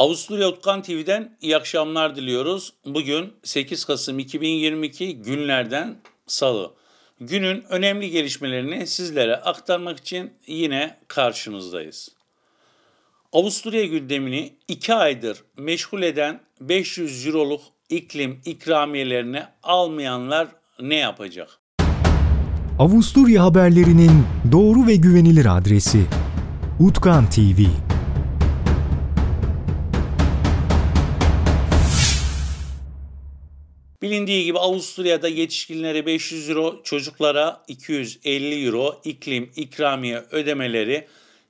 Avusturya Utkan TV'den iyi akşamlar diliyoruz. Bugün 8 Kasım 2022 günlerden salı. Günün önemli gelişmelerini sizlere aktarmak için yine karşınızdayız. Avusturya gündemini 2 aydır meşgul eden 500 euroluk iklim ikramiyelerini almayanlar ne yapacak? Avusturya haberlerinin doğru ve güvenilir adresi Utkan TV. Bilindiği gibi Avusturya'da yetişkinlere 500 euro, çocuklara 250 euro iklim ikramiye ödemeleri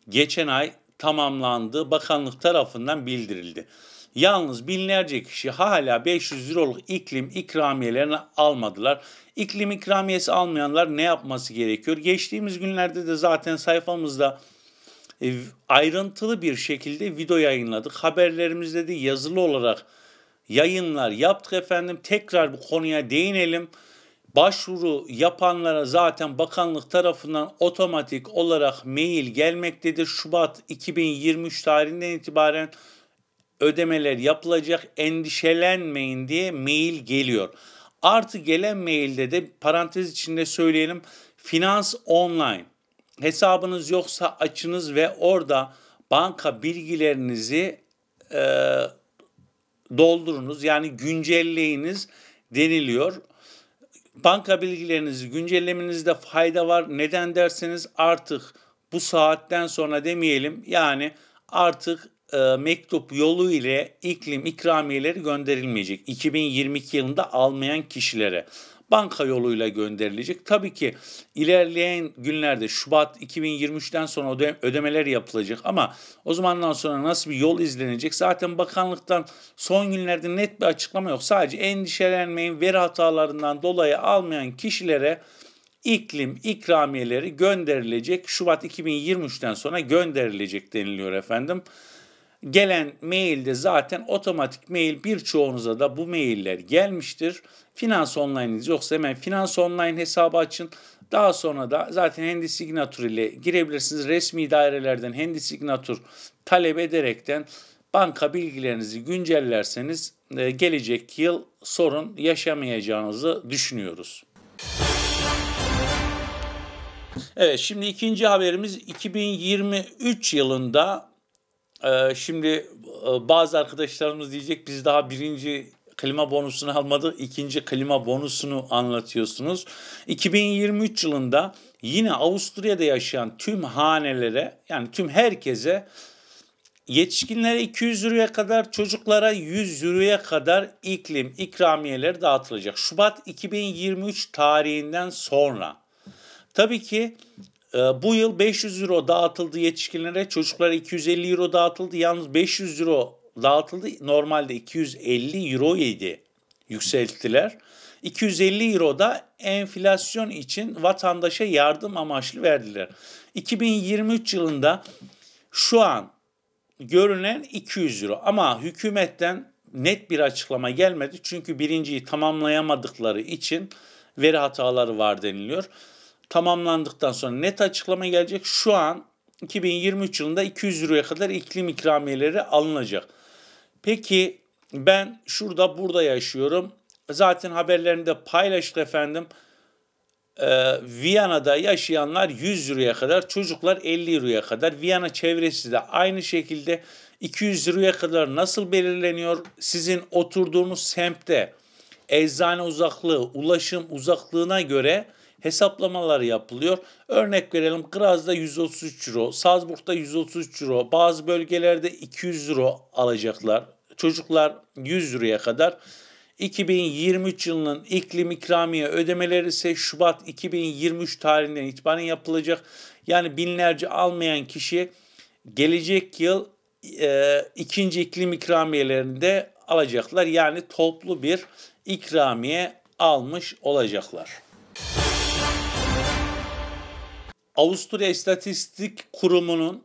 geçen ay tamamlandı. Bakanlık tarafından bildirildi. Yalnız binlerce kişi hala 500 euroluk iklim ikramiyelerini almadılar. İklim ikramiyesi almayanlar ne yapması gerekiyor? Geçtiğimiz günlerde de zaten sayfamızda e, ayrıntılı bir şekilde video yayınladık. Haberlerimizde de yazılı olarak yayınlar yaptık efendim. Tekrar bu konuya değinelim. Başvuru yapanlara zaten bakanlık tarafından otomatik olarak mail gelmektedir. Şubat 2023 tarihinden itibaren ödemeler yapılacak endişelenmeyin diye mail geliyor. Artı gelen mailde de parantez içinde söyleyelim finans online hesabınız yoksa açınız ve orada banka bilgilerinizi e, doldurunuz yani güncelleyiniz deniliyor. Banka bilgilerinizi güncellemenizde fayda var. Neden derseniz artık bu saatten sonra demeyelim yani artık e, mektup yolu ile iklim ikramiyeleri gönderilmeyecek. 2022 yılında almayan kişilere banka yoluyla gönderilecek. Tabii ki ilerleyen günlerde Şubat 2023'ten sonra ödemeler yapılacak ama o zamandan sonra nasıl bir yol izlenecek? Zaten bakanlıktan son günlerde net bir açıklama yok. Sadece endişelenmeyin veri hatalarından dolayı almayan kişilere iklim ikramiyeleri gönderilecek. Şubat 2023'ten sonra gönderilecek deniliyor efendim. Gelen mailde zaten otomatik mail birçoğunuza da bu mailler gelmiştir. Finans Online'iniz yoksa hemen Finans Online hesabı açın. Daha sonra da zaten Handy Signature ile girebilirsiniz. Resmi dairelerden Handy Signature talep ederekten banka bilgilerinizi güncellerseniz e, gelecek yıl sorun yaşamayacağınızı düşünüyoruz. Evet şimdi ikinci haberimiz 2023 yılında e, şimdi e, bazı arkadaşlarımız diyecek biz daha birinci klima bonusunu almadık. ikinci klima bonusunu anlatıyorsunuz. 2023 yılında yine Avusturya'da yaşayan tüm hanelere yani tüm herkese yetişkinlere 200 euroya kadar çocuklara 100 euroya kadar iklim ikramiyeleri dağıtılacak. Şubat 2023 tarihinden sonra. Tabii ki e, bu yıl 500 euro dağıtıldı yetişkinlere, çocuklara 250 euro dağıtıldı. Yalnız 500 euro dağıtıldı. Normalde 250 euro idi. Yükselttiler. 250 euro da enflasyon için vatandaşa yardım amaçlı verdiler. 2023 yılında şu an görünen 200 euro ama hükümetten net bir açıklama gelmedi. Çünkü birinciyi tamamlayamadıkları için veri hataları var deniliyor. Tamamlandıktan sonra net açıklama gelecek. Şu an 2023 yılında 200 euroya kadar iklim ikramiyeleri alınacak. Peki ben şurada burada yaşıyorum. Zaten haberlerinde paylaştık efendim. Ee, Viyana'da yaşayanlar 100 euroya kadar, çocuklar 50 euroya kadar. Viyana çevresi de aynı şekilde 200 euroya kadar nasıl belirleniyor? Sizin oturduğunuz semtte eczane uzaklığı, ulaşım uzaklığına göre hesaplamalar yapılıyor. Örnek verelim Graz'da 133 euro, Salzburg'da 133 euro, bazı bölgelerde 200 euro alacaklar. Çocuklar 100 euroya kadar. 2023 yılının iklim ikramiye ödemeleri ise Şubat 2023 tarihinden itibaren yapılacak. Yani binlerce almayan kişi gelecek yıl e, ikinci iklim ikramiyelerinde alacaklar. Yani toplu bir ikramiye almış olacaklar. Avusturya İstatistik Kurumu'nun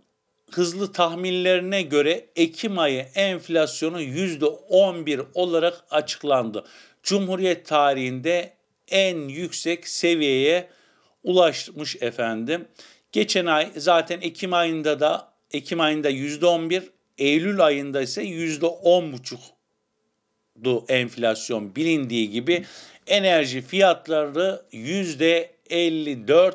hızlı tahminlerine göre Ekim ayı enflasyonu %11 olarak açıklandı. Cumhuriyet tarihinde en yüksek seviyeye ulaşmış efendim. Geçen ay zaten Ekim ayında da Ekim ayında %11, Eylül ayında ise %10,5'du enflasyon bilindiği gibi. Enerji fiyatları %54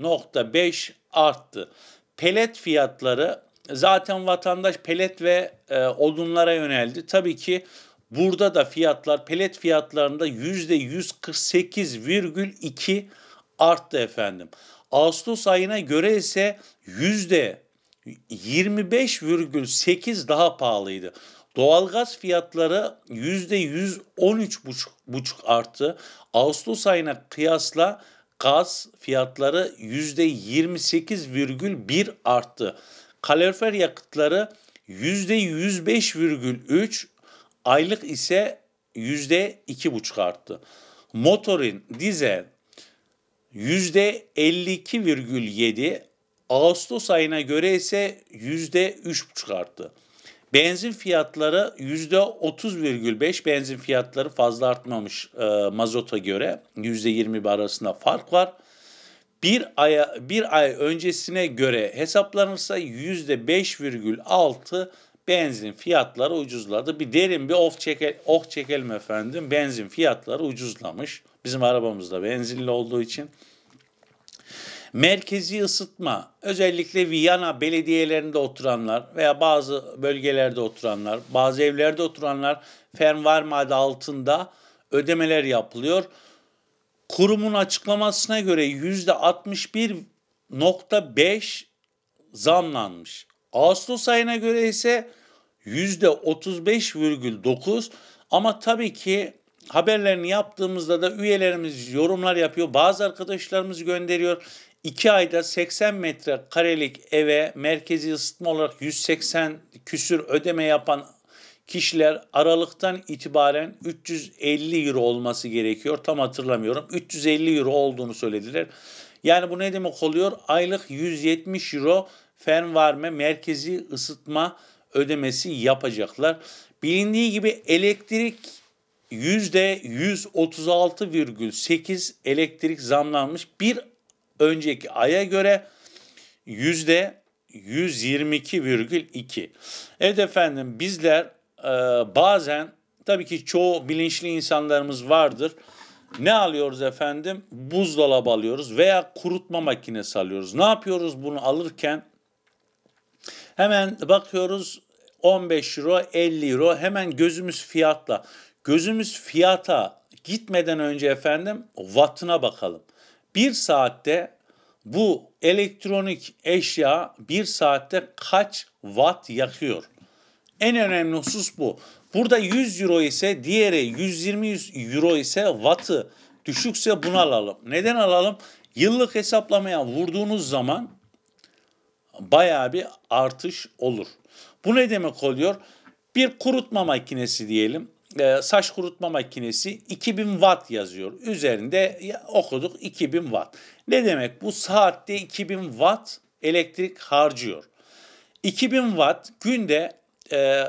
%4.5 arttı. Pelet fiyatları zaten vatandaş pelet ve e, odunlara yöneldi. Tabii ki burada da fiyatlar pelet fiyatlarında %148,2 arttı efendim. Ağustos ayına göre ise %25,8 daha pahalıydı. Doğalgaz fiyatları %113,5 arttı. Ağustos ayına kıyasla gaz fiyatları %28,1 arttı. Kalorifer yakıtları %105,3 aylık ise %2,5 arttı. Motorin, dizel %52,7 Ağustos ayına göre ise %3,5 arttı. Benzin fiyatları %30,5 benzin fiyatları fazla artmamış e, mazota göre %20 arasında fark var. Bir aya bir ay öncesine göre hesaplanırsa %5,6 benzin fiyatları ucuzladı. Bir derin bir of çekel, oh çekelim efendim. Benzin fiyatları ucuzlamış. Bizim arabamızda benzinli olduğu için. Merkezi ısıtma özellikle Viyana belediyelerinde oturanlar veya bazı bölgelerde oturanlar, bazı evlerde oturanlar Fernvarme adı altında ödemeler yapılıyor. Kurumun açıklamasına göre %61.5 zamlanmış. Ağustos ayına göre ise %35,9 ama tabii ki haberlerini yaptığımızda da üyelerimiz yorumlar yapıyor. Bazı arkadaşlarımız gönderiyor. 2 ayda 80 metre karelik eve merkezi ısıtma olarak 180 küsür ödeme yapan kişiler Aralık'tan itibaren 350 euro olması gerekiyor. Tam hatırlamıyorum. 350 euro olduğunu söylediler. Yani bu ne demek oluyor? Aylık 170 euro fenvarme merkezi ısıtma ödemesi yapacaklar. Bilindiği gibi elektrik %136,8 elektrik zamlanmış. Bir önceki aya göre yüzde 122,2. Evet efendim bizler e, bazen tabii ki çoğu bilinçli insanlarımız vardır. Ne alıyoruz efendim? Buzdolabı alıyoruz veya kurutma makinesi alıyoruz. Ne yapıyoruz bunu alırken? Hemen bakıyoruz 15 euro 50 euro hemen gözümüz fiyatla. Gözümüz fiyata gitmeden önce efendim wattına bakalım. Bir saatte bu elektronik eşya bir saatte kaç watt yakıyor? En önemli husus bu. Burada 100 euro ise diğeri 120 euro ise wattı düşükse bunu alalım. Neden alalım? Yıllık hesaplamaya vurduğunuz zaman bayağı bir artış olur. Bu ne demek oluyor? Bir kurutma makinesi diyelim e, saç kurutma makinesi 2000 watt yazıyor. Üzerinde okuduk 2000 watt. Ne demek? Bu saatte 2000 watt elektrik harcıyor. 2000 watt günde e,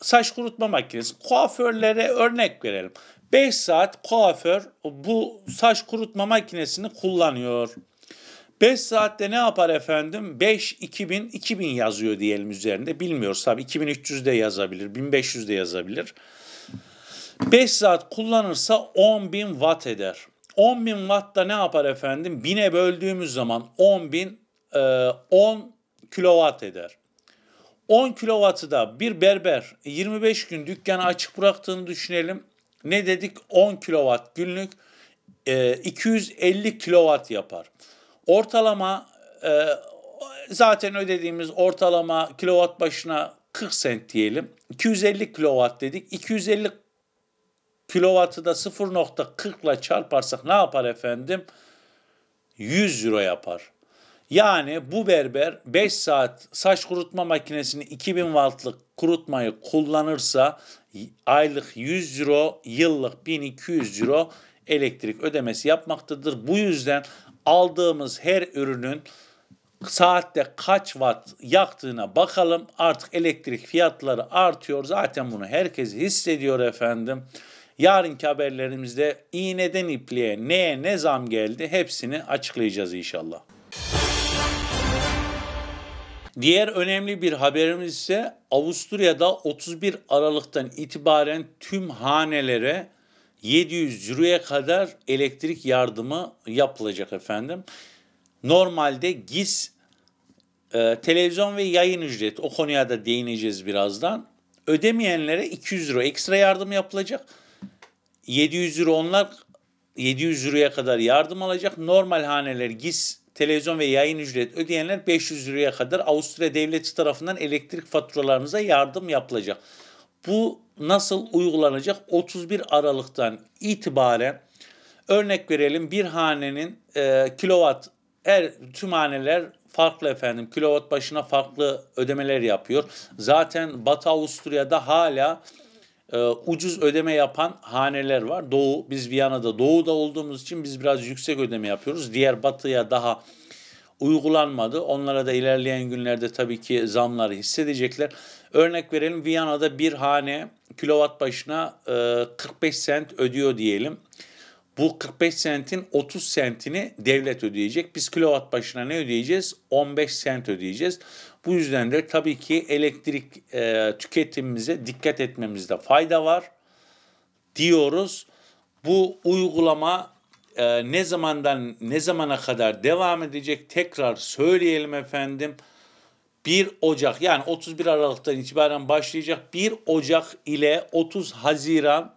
saç kurutma makinesi kuaförlere örnek verelim. 5 saat kuaför bu saç kurutma makinesini kullanıyor. 5 saatte ne yapar efendim? 5 2000 2000 yazıyor diyelim üzerinde. Bilmiyoruz tabii 2300 de yazabilir, 1500 de yazabilir. 5 saat kullanırsa 10.000 watt eder. 10.000 watt da ne yapar efendim? 1000'e böldüğümüz zaman 10.000 e, 10 kilowatt eder. 10 kilowattı da bir berber 25 gün dükkanı açık bıraktığını düşünelim. Ne dedik? 10 kilowatt günlük e, 250 kilowatt yapar. Ortalama e, zaten ödediğimiz ortalama kilowatt başına 40 sent diyelim. 250 kilowatt dedik. 250 kilowattı da 0.40 ile çarparsak ne yapar efendim? 100 euro yapar. Yani bu berber 5 saat saç kurutma makinesini 2000 wattlık kurutmayı kullanırsa aylık 100 euro, yıllık 1200 euro elektrik ödemesi yapmaktadır. Bu yüzden aldığımız her ürünün saatte kaç watt yaktığına bakalım. Artık elektrik fiyatları artıyor. Zaten bunu herkes hissediyor efendim. Yarınki haberlerimizde iğneden ipliğe neye ne zam geldi hepsini açıklayacağız inşallah. Diğer önemli bir haberimiz ise Avusturya'da 31 Aralık'tan itibaren tüm hanelere 700 euroya kadar elektrik yardımı yapılacak efendim. Normalde GİS e, televizyon ve yayın ücreti o konuya da değineceğiz birazdan. Ödemeyenlere 200 euro ekstra yardım yapılacak. 700 euro onlar 700 euroya kadar yardım alacak. Normal haneler GİS televizyon ve yayın ücret ödeyenler 500 liraya kadar Avusturya devleti tarafından elektrik faturalarınıza yardım yapılacak. Bu nasıl uygulanacak? 31 Aralık'tan itibaren örnek verelim bir hanenin e, kilowatt her tüm haneler farklı efendim. Kilowatt başına farklı ödemeler yapıyor. Zaten Batı Avusturya'da hala e, ucuz ödeme yapan haneler var. Doğu, biz Viyana'da doğuda olduğumuz için biz biraz yüksek ödeme yapıyoruz. Diğer batıya daha uygulanmadı. Onlara da ilerleyen günlerde tabii ki zamları hissedecekler. Örnek verelim Viyana'da bir hane kilowatt başına e, 45 sent ödüyor diyelim. Bu 45 sentin 30 sentini devlet ödeyecek. Biz kilowatt başına ne ödeyeceğiz? 15 sent ödeyeceğiz. Bu yüzden de tabii ki elektrik e, tüketimimize dikkat etmemizde fayda var diyoruz. Bu uygulama e, ne zamandan ne zamana kadar devam edecek tekrar söyleyelim efendim. 1 Ocak yani 31 Aralık'tan itibaren başlayacak 1 Ocak ile 30 Haziran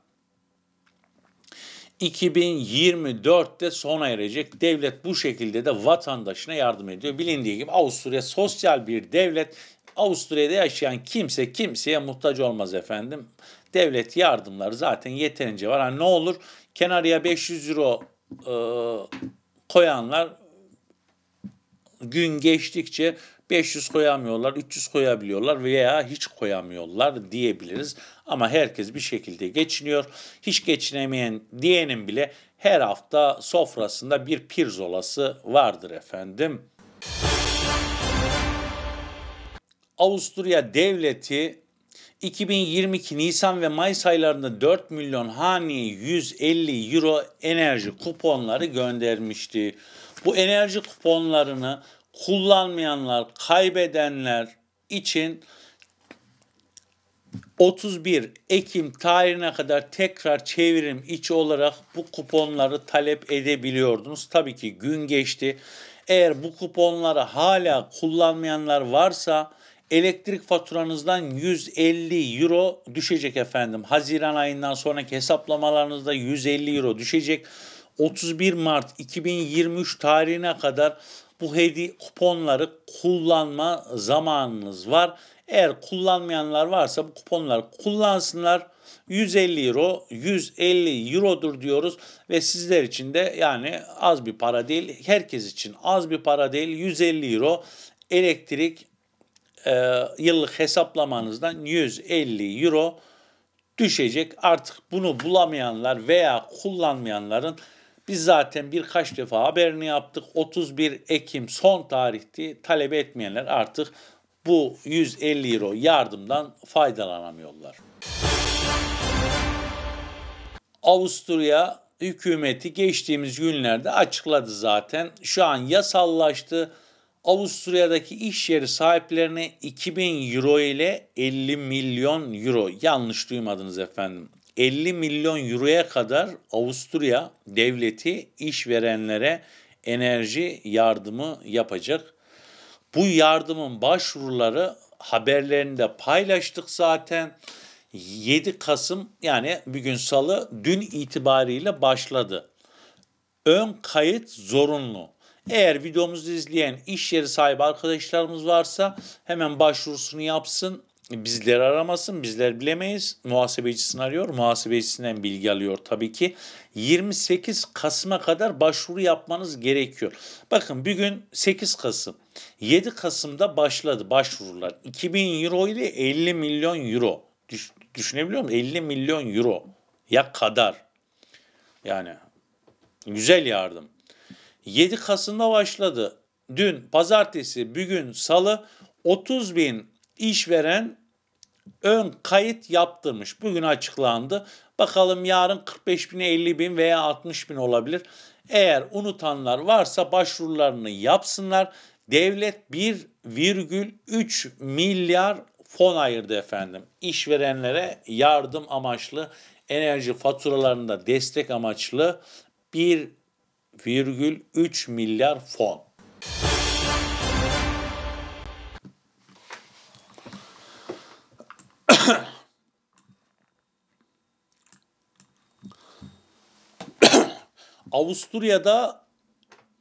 2024'te sona erecek. Devlet bu şekilde de vatandaşına yardım ediyor. Bilindiği gibi Avusturya sosyal bir devlet. Avusturya'da yaşayan kimse kimseye muhtaç olmaz efendim. Devlet yardımları zaten yeterince var. Yani ne olur kenarıya 500 euro e, koyanlar gün geçtikçe 500 koyamıyorlar, 300 koyabiliyorlar veya hiç koyamıyorlar diyebiliriz. Ama herkes bir şekilde geçiniyor. Hiç geçinemeyen diyenin bile her hafta sofrasında bir pirzolası vardır efendim. Avusturya devleti 2022 Nisan ve Mayıs aylarında 4 milyon haneye 150 euro enerji kuponları göndermişti. Bu enerji kuponlarını kullanmayanlar, kaybedenler için 31 Ekim tarihine kadar tekrar çevirim içi olarak bu kuponları talep edebiliyordunuz. Tabii ki gün geçti. Eğer bu kuponları hala kullanmayanlar varsa elektrik faturanızdan 150 euro düşecek efendim. Haziran ayından sonraki hesaplamalarınızda 150 euro düşecek. 31 Mart 2023 tarihine kadar bu hediye kuponları kullanma zamanınız var. Eğer kullanmayanlar varsa bu kuponları kullansınlar. 150 euro, 150 eurodur diyoruz ve sizler için de yani az bir para değil, herkes için az bir para değil, 150 euro elektrik e, yıllık hesaplamanızdan 150 euro düşecek. Artık bunu bulamayanlar veya kullanmayanların biz zaten birkaç defa haberini yaptık. 31 Ekim son tarihti. Talep etmeyenler artık bu 150 euro yardımdan faydalanamıyorlar. Avusturya hükümeti geçtiğimiz günlerde açıkladı zaten. Şu an yasallaştı. Avusturya'daki iş yeri sahiplerine 2000 euro ile 50 milyon euro yanlış duymadınız efendim. 50 milyon euroya kadar Avusturya devleti işverenlere enerji yardımı yapacak. Bu yardımın başvuruları haberlerinde paylaştık zaten. 7 Kasım yani bugün salı dün itibariyle başladı. Ön kayıt zorunlu. Eğer videomuzu izleyen iş yeri sahibi arkadaşlarımız varsa hemen başvurusunu yapsın. Bizler aramasın, bizler bilemeyiz. Muhasebecisini arıyor, muhasebecisinden bilgi alıyor tabii ki. 28 Kasım'a kadar başvuru yapmanız gerekiyor. Bakın bugün 8 Kasım. 7 Kasım'da başladı başvurular. 2000 euro ile 50 milyon euro. Düş, düşünebiliyor musun? 50 milyon euro ya kadar. Yani güzel yardım. 7 Kasım'da başladı. Dün pazartesi, bugün salı 30 bin işveren ön kayıt yaptırmış. Bugün açıklandı. Bakalım yarın 45 bin, 50 bin veya 60 bin olabilir. Eğer unutanlar varsa başvurularını yapsınlar. Devlet bir 1,3 milyar fon ayırdı efendim. İşverenlere yardım amaçlı, enerji faturalarında destek amaçlı 1,3 milyar fon. Avusturya'da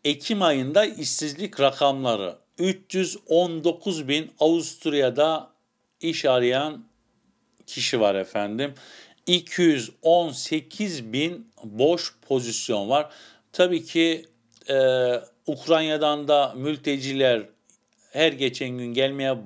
Ekim ayında işsizlik rakamları 319 bin Avusturya'da iş arayan kişi var efendim. 218 bin boş pozisyon var. Tabii ki e, Ukrayna'dan da mülteciler her geçen gün gelmeye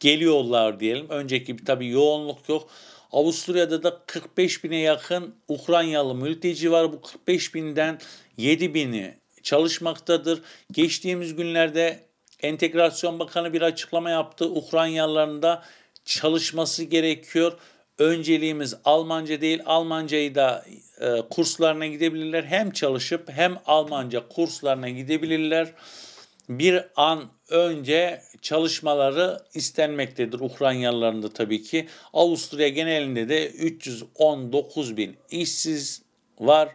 geliyorlar diyelim. Önceki gibi tabii yoğunluk yok. Avusturya'da da 45 bine yakın Ukraynalı mülteci var. Bu 45 binden 7 bini çalışmaktadır. Geçtiğimiz günlerde Entegrasyon Bakanı bir açıklama yaptı. Ukraynalıların da çalışması gerekiyor. Önceliğimiz Almanca değil, Almancayı da e, kurslarına gidebilirler. Hem çalışıp hem Almanca kurslarına gidebilirler. Bir an önce çalışmaları istenmektedir Ukraynalıların da tabii ki. Avusturya genelinde de 319 bin işsiz var.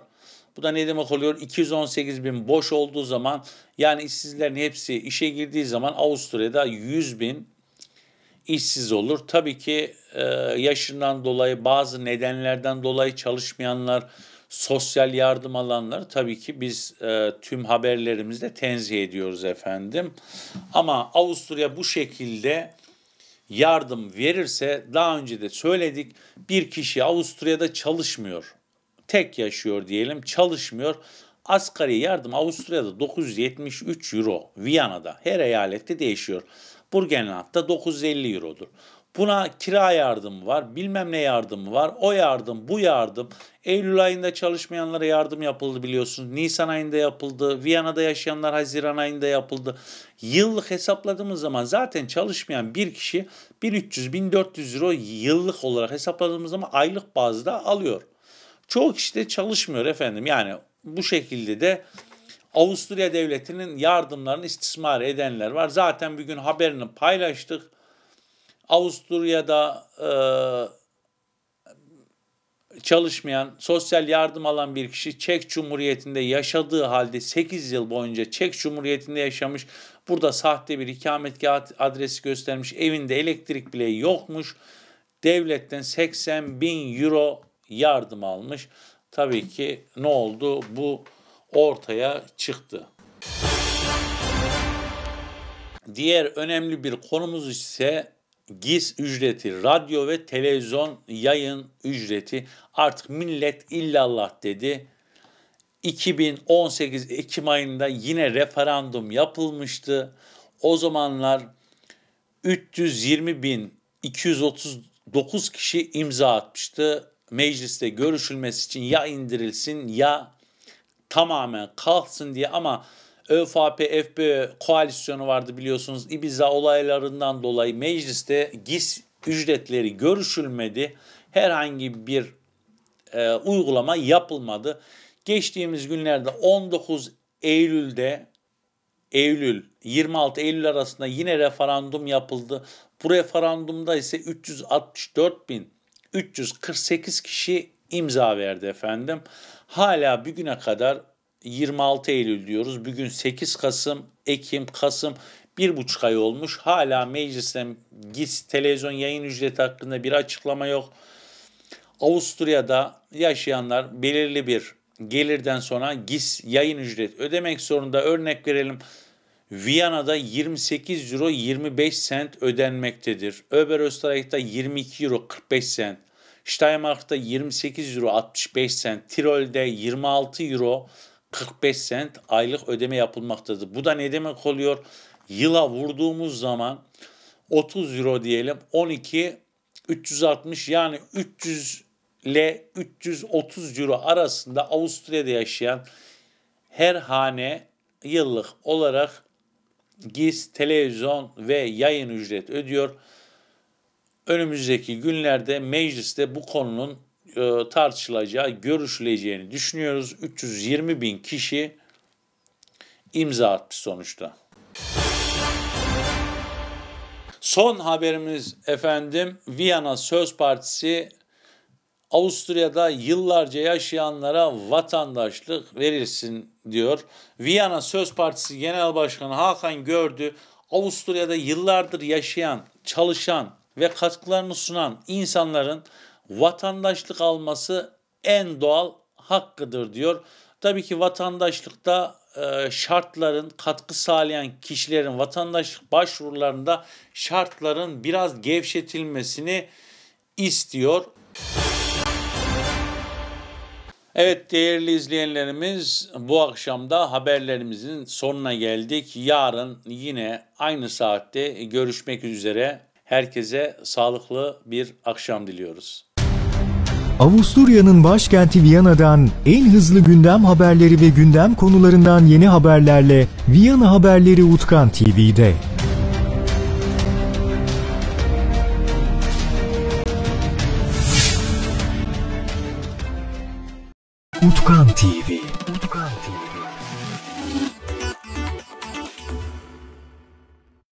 Bu da ne demek oluyor? 218 bin boş olduğu zaman yani işsizlerin hepsi işe girdiği zaman Avusturya'da 100 bin işsiz olur. Tabii ki e, yaşından dolayı bazı nedenlerden dolayı çalışmayanlar, sosyal yardım alanlar tabii ki biz e, tüm haberlerimizde tenzih ediyoruz efendim. Ama Avusturya bu şekilde yardım verirse daha önce de söyledik bir kişi Avusturya'da çalışmıyor. Tek yaşıyor diyelim çalışmıyor. Asgari yardım Avusturya'da 973 euro Viyana'da her eyalette değişiyor. Burgenland'da 950 eurodur. Buna kira yardımı var, bilmem ne yardımı var, o yardım, bu yardım. Eylül ayında çalışmayanlara yardım yapıldı biliyorsunuz. Nisan ayında yapıldı, Viyana'da yaşayanlar Haziran ayında yapıldı. Yıllık hesapladığımız zaman zaten çalışmayan bir kişi 1300-1400 euro yıllık olarak hesapladığımız zaman aylık bazda alıyor. Çoğu kişi de çalışmıyor efendim. Yani bu şekilde de Avusturya devletinin yardımlarını istismar edenler var. Zaten bir gün haberini paylaştık. Avusturya'da e, çalışmayan, sosyal yardım alan bir kişi Çek Cumhuriyeti'nde yaşadığı halde 8 yıl boyunca Çek Cumhuriyeti'nde yaşamış. Burada sahte bir ikametgah adresi göstermiş. Evinde elektrik bile yokmuş. Devletten 80 bin euro yardım almış. Tabii ki ne oldu? Bu ortaya çıktı. Diğer önemli bir konumuz ise GİS ücreti, radyo ve televizyon yayın ücreti artık millet illallah dedi. 2018 Ekim ayında yine referandum yapılmıştı. O zamanlar 320 bin 239 kişi imza atmıştı. Mecliste görüşülmesi için ya indirilsin ya tamamen kalksın diye ama ÖFAP, FB koalisyonu vardı biliyorsunuz. Ibiza olaylarından dolayı mecliste GİS ücretleri görüşülmedi. Herhangi bir e, uygulama yapılmadı. Geçtiğimiz günlerde 19 Eylül'de Eylül 26 Eylül arasında yine referandum yapıldı. Bu referandumda ise 364 bin 348 kişi imza verdi efendim. Hala bir güne kadar 26 Eylül diyoruz. Bugün 8 Kasım, Ekim, Kasım bir buçuk ay olmuş. Hala meclisten GİS televizyon yayın ücreti hakkında bir açıklama yok. Avusturya'da yaşayanlar belirli bir gelirden sonra GİS yayın ücreti ödemek zorunda. Örnek verelim. Viyana'da 28 euro 25 sent ödenmektedir. Österreich'ta 22 euro 45 sent. Steiermark'ta 28 euro 65 sent. Tirol'de 26 euro 45 sent aylık ödeme yapılmaktadır. Bu da ne demek oluyor? Yıla vurduğumuz zaman 30 euro diyelim 12 360 yani 300 ile 330 euro arasında Avusturya'da yaşayan her hane yıllık olarak GİS, televizyon ve yayın ücret ödüyor. Önümüzdeki günlerde mecliste bu konunun e, tartışılacağı, görüşüleceğini düşünüyoruz. 320 bin kişi imza atmış sonuçta. Son haberimiz efendim Viyana Söz Partisi Avusturya'da yıllarca yaşayanlara vatandaşlık verilsin diyor. Viyana Söz Partisi Genel Başkanı Hakan Gördü Avusturya'da yıllardır yaşayan, çalışan ve katkılarını sunan insanların vatandaşlık alması en doğal hakkıdır diyor. Tabii ki vatandaşlıkta e, şartların katkı sağlayan kişilerin vatandaşlık başvurularında şartların biraz gevşetilmesini istiyor. Evet değerli izleyenlerimiz bu akşam da haberlerimizin sonuna geldik. Yarın yine aynı saatte görüşmek üzere. Herkese sağlıklı bir akşam diliyoruz. Avusturya'nın başkenti Viyana'dan en hızlı gündem haberleri ve gündem konularından yeni haberlerle Viyana Haberleri Utkan TV'de.